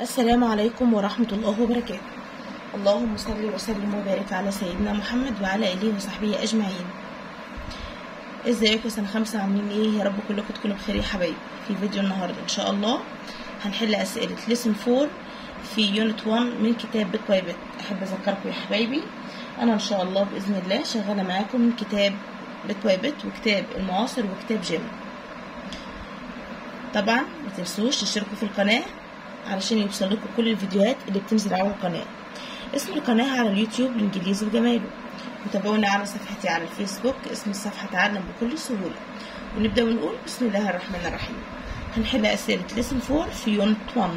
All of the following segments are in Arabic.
السلام عليكم ورحمة الله وبركاته. اللهم صل وسلم وبارك على سيدنا محمد وعلى آله وصحبه أجمعين. ازيكم سنة خمسة؟ عاملين إيه؟ يا رب كلكم تكونوا بخير يا حبايبي في فيديو النهاردة إن شاء الله هنحل أسئلة lesson 4 في unit 1 من كتاب Bit by Bit أحب أذكركم يا حبايبي. أنا إن شاء الله بإذن الله شغالة معاكم من كتاب Bit by Bit وكتاب المعاصر وكتاب جيم طبعا ما تنسوش تشتركوا في القناة علشان يوصل لكم كل الفيديوهات اللي بتنزل على القناة. اسم القناة على اليوتيوب الإنجليزي وجماله. وتابعونا على صفحتي على الفيسبوك اسم الصفحة تعلم بكل سهولة. ونبدأ ونقول بسم الله الرحمن الرحيم. هنحل أسئلة ليسن 4 في يونت 1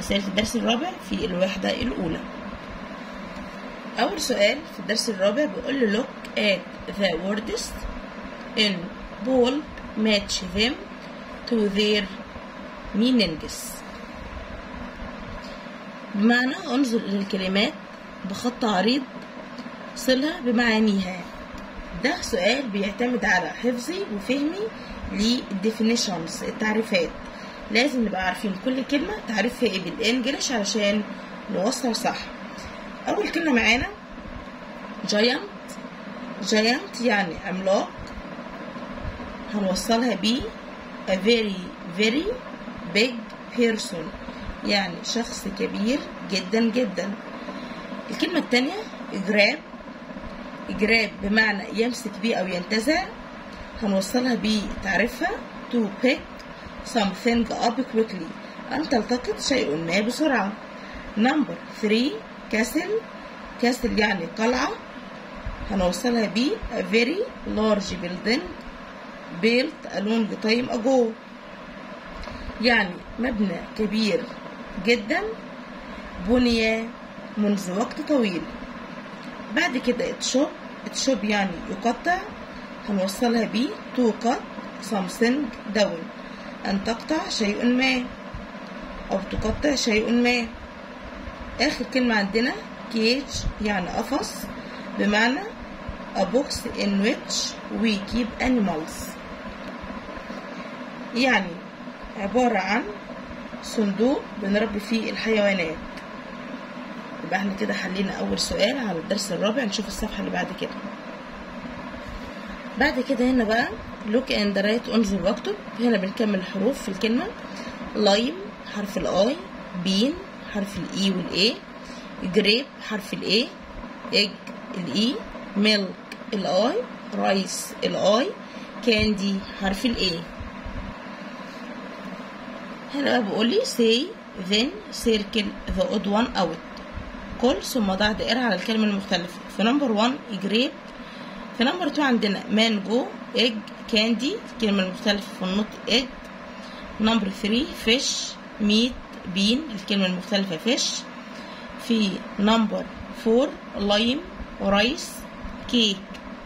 أسئلة الدرس الرابع في الوحدة الأولى. أول سؤال في الدرس الرابع بيقول له look at the words in bold match them to their meanings بمعنى انظر إلى الكلمات بخط عريض صلها بمعانيها. ده سؤال بيعتمد على حفظي وفهمي للديفينيشنز التعريفات. لازم نبقى عارفين كل كلمة تعريفها إيه بالإنجلش علشان نوصل صح. أول كلمة معانا جاينت جاينت يعني عملاق. هنوصلها ب a very very big person. يعني شخص كبير جدا جدا. الكلمة التانية جراب جراب بمعنى يمسك بيه أو ينتزع. هنوصلها بتعريفها to pick something up quickly. أن تلتقط شيء ما بسرعة. Number 3 castle castle يعني قلعة. هنوصلها ب a very large building. Built a long time ago. يعني مبنى كبير. جدا. بني منذ وقت طويل. بعد كده chop. chop يعني يقطع. هنوصلها ب to cut something down. أن تقطع شيء ما. أو تقطع شيء ما. آخر كلمة عندنا cage يعني قفص. بمعنى a box in which we keep animals. يعني عبارة عن صندوق بنربي فيه الحيوانات. يبقى إحنا كده حلينا أول سؤال على الدرس الرابع نشوف الصفحة اللي بعد كده. بعد كده هنا بقى look and write انظر واكتب هنا بنكمل الحروف في الكلمة. لايم حرف الاي بين حرف الاي والاي جريب حرف الاي ايج الاي ميلك الاي رايس الاي كاندي حرف الاي هنا بقى بيقول لي say then circle the odd one out. قل ثم ضع دائرة على الكلمة المختلفة. في number 1 grape في number 2 عندنا mango egg candy الكلمة المختلفة في النطق egg number 3 fish meat bean الكلمة المختلفة fish في number 4 lime و rice cake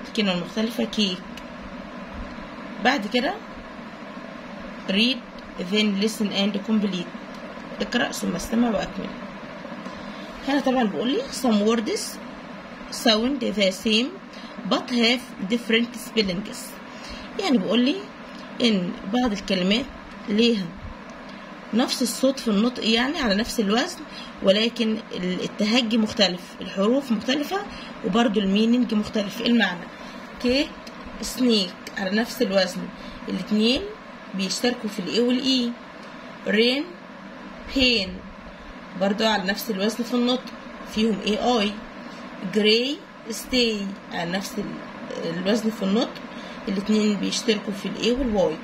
الكلمة المختلفة كيك بعد كده read. Then listen and complete. اقرأ ثم استمع وأكمل. هنا طبعا بيقول لي some words sound the same but have different spellings. يعني بيقول لي إن بعض الكلمات ليها نفس الصوت في النطق يعني على نفس الوزن ولكن التهجي مختلف الحروف مختلفة وبرضو ال meaning مختلف. المعنى cake snake على نفس الوزن. الاتنين بيشتركوا في ال a وال e. rain pain. برضو على نفس الوزن في النطق. فيهم a i gray stay على نفس الوزن في النطق. الاتنين بيشتركوا في ال a وال y.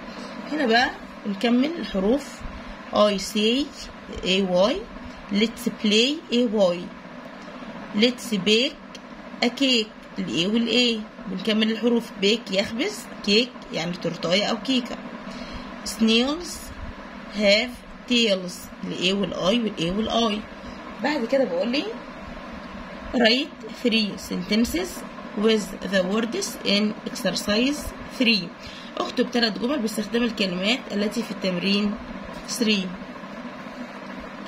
هنا بقى بنكمل الحروف. I say a y let's play a y let's bake a cake ال a وال e. بنكمل الحروف. bake يخبز. كيك يعني تورتاية أو كيكة. Snails have tails. الاي والاي والاي والاي بعد كده بقول لي write three sentences with the words in exercise 3 اكتب ثلاث جمل باستخدام الكلمات التي في التمرين 3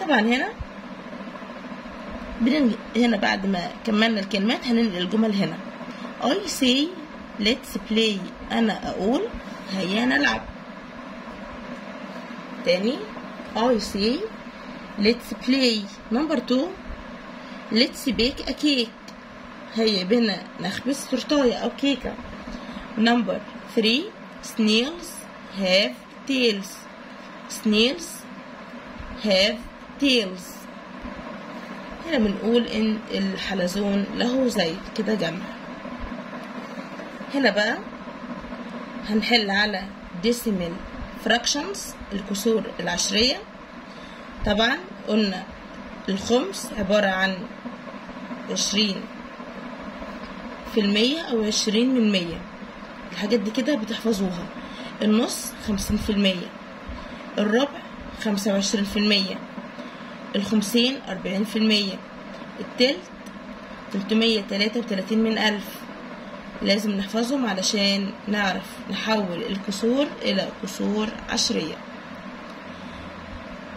طبعا هنا بننج... هنا بعد ما كملنا الكلمات هننقل الجمل هنا. I say let's play. أنا أقول هيا نلعب. تاني I say let's play number two let's bake a cake هيا بنا نخبز تورتاية أو كيكة number three snails have tails snails have tails هنا بنقول إن الحلزون له زيت كده جمع هنا بقى هنحل على decimal fractions الكسور العشرية. طبعا قلنا الخمس عبارة عن عشرين في المية أو عشرين من مية. الحاجات دي كده بتحفظوها. النص خمسين في المية. الربع خمسة وعشرين في المية. الخمسين أربعين في المية. التلت تلتمية تلاتة وتلاتين من ألف. لازم نحفظهم علشان نعرف نحول الكسور إلى كسور عشرية.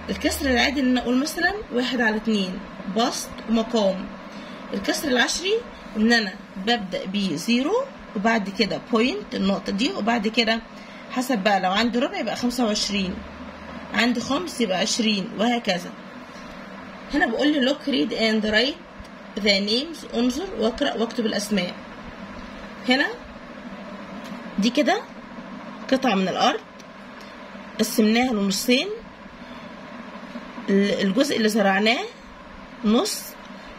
الكسر العادي ان أقول مثلا واحد على اتنين بسط ومقام الكسر العشري إن أنا ببدأ ب zero وبعد كده point النقطة دي وبعد كده حسب بقى لو عندي ربع يبقى خمسة وعشرين عندي خمس يبقى عشرين وهكذا. هنا بقول لي look read and write the names انظر واقرأ واكتب الأسماء. هنا. دي كده قطعة من الأرض. قسمناها لنصين. الجزء اللي زرعناه نص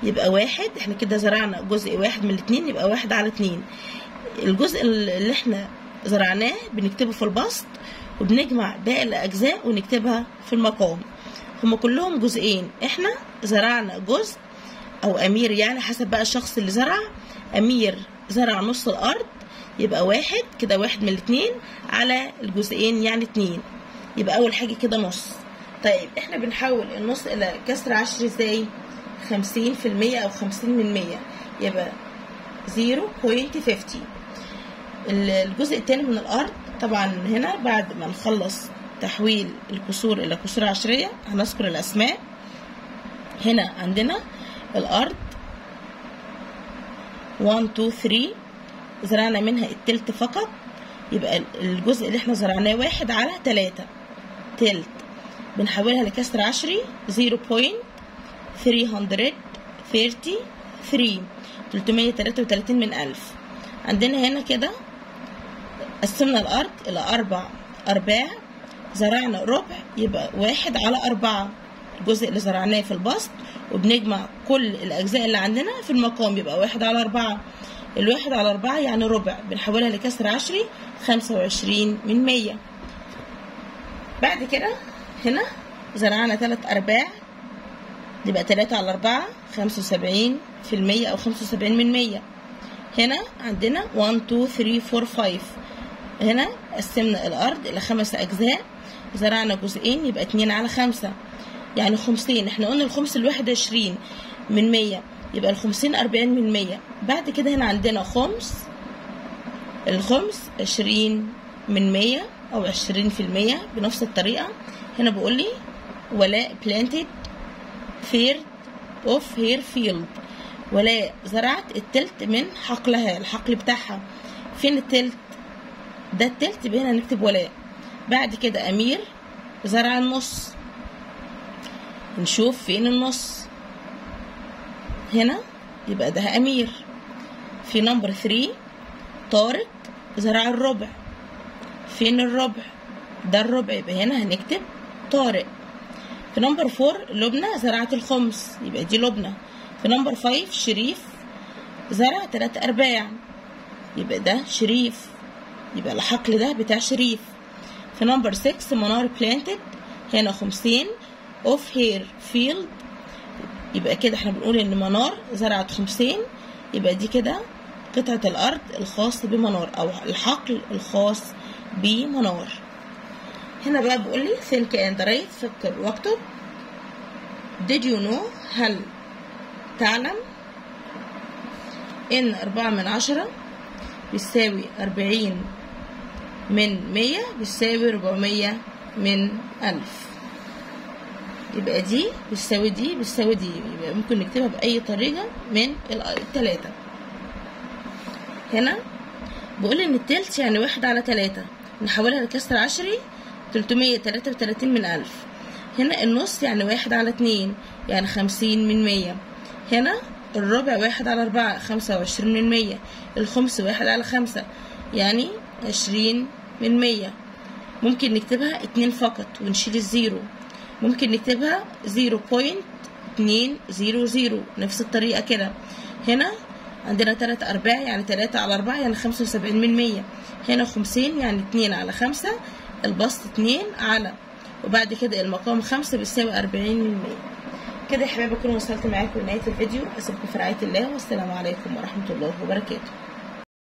يبقى واحد. إحنا كده زرعنا جزء واحد من الاتنين يبقى واحد على اتنين. الجزء اللي إحنا زرعناه بنكتبه في البسط وبنجمع باقي الأجزاء ونكتبها في المقام. هما كلهم جزئين. إحنا زرعنا جزء أو أمير يعني حسب بقى الشخص اللي زرع. أمير زرع نص الأرض يبقى واحد كده واحد من الاتنين على الجزئين يعني اتنين. يبقى أول حاجة كده نص. طيب إحنا بنحول النص إلى كسر عشري إزاي؟ خمسين في المية أو خمسين من مية. يبقى zero point fifty الجزء التاني من الأرض طبعا هنا بعد ما نخلص تحويل الكسور إلى كسور عشرية هنذكر الأسماء. هنا عندنا الأرض 1 2 3 زرعنا منها التلت فقط. يبقى الجزء اللي إحنا زرعناه واحد على تلاتة. تلت. بنحولها لكسر عشري. 0.333 333 من ألف. عندنا هنا كده قسمنا الأرض إلى أربع أرباع. زرعنا ربع يبقى واحد على أربعة. الجزء اللي زرعناه في البسط وبنجمع كل الأجزاء اللي عندنا في المقام. يبقى واحد على أربعة. الواحد على أربعة يعني ربع بنحولها لكسر عشري خمسة وعشرين من مية. بعد كده هنا زرعنا تلات أرباع يبقى تلاتة على أربعة خمسة وسبعين في المية أو خمسة وسبعين من مية. هنا عندنا 1 2 3 4 5 هنا قسمنا الأرض إلى خمس أجزاء. زرعنا جزئين يبقى اتنين على خمسة. يعني خمسين. إحنا قلنا الخمس الواحد عشرين من مية يبقى الخمسين أربعين من مية. بعد كده هنا عندنا خمس الخمس عشرين من مية أو عشرين في المية بنفس الطريقة. هنا بقول لي ولاء planted third of her field. ولاء زرعت التلت من حقلها الحقل بتاعها. فين التلت؟ ده التلت هنا نكتب ولاء. بعد كده أمير زرع النص. نشوف فين النص. هنا يبقى ده أمير. في number 3 طارق زرع الربع. فين الربع؟ ده الربع. يبقى هنا هنكتب طارق. في number 4 لبنى زرعت الخمس. يبقى دي لبنى. في number 5 شريف زرع تلات أرباع. يبقى ده شريف. يبقى الحقل ده بتاع شريف. في number 6 منار planted هنا خمسين. of her field يبقى كده إحنا بنقول إن منار زرعت خمسين يبقى دي كده قطعة الأرض الخاص بمنار أو الحقل الخاص بمنار. هنا بقى بيقول لي think and write فكر واكتب. Did you know هل تعلم إن أربعة من عشرة بيساوي أربعين من مية بيساوي ربعمية من ألف؟ يبقى دي بتساوي دي بتساوي دي. يبقى ممكن نكتبها بأي طريقة من التلاتة هنا بقول إن التلت يعني واحد على تلاتة. نحولها لكسر عشري تلتمية تلاتة وتلاتين من ألف. هنا النص يعني واحد على اتنين يعني خمسين من مية. هنا الربع واحد على أربعة خمسة وعشرين من مية. الخمس واحد على خمسة يعني عشرين من مية. ممكن نكتبها اتنين فقط ونشيل ال zero. ممكن نكتبها zero point اتنين zero zero. نفس الطريقة كده. هنا عندنا تلات أرباع يعني تلاتة على أربعة يعني خمسة وسبعين من مية. هنا خمسين يعني اتنين على خمسة. البسط اتنين على. وبعد كده المقام خمسة بيساوي أربعين من مية. كده يا حبايبي أكون وصلت معاكم لنهاية الفيديو. أسيبكم في رعاية الله والسلام عليكم ورحمة الله وبركاته.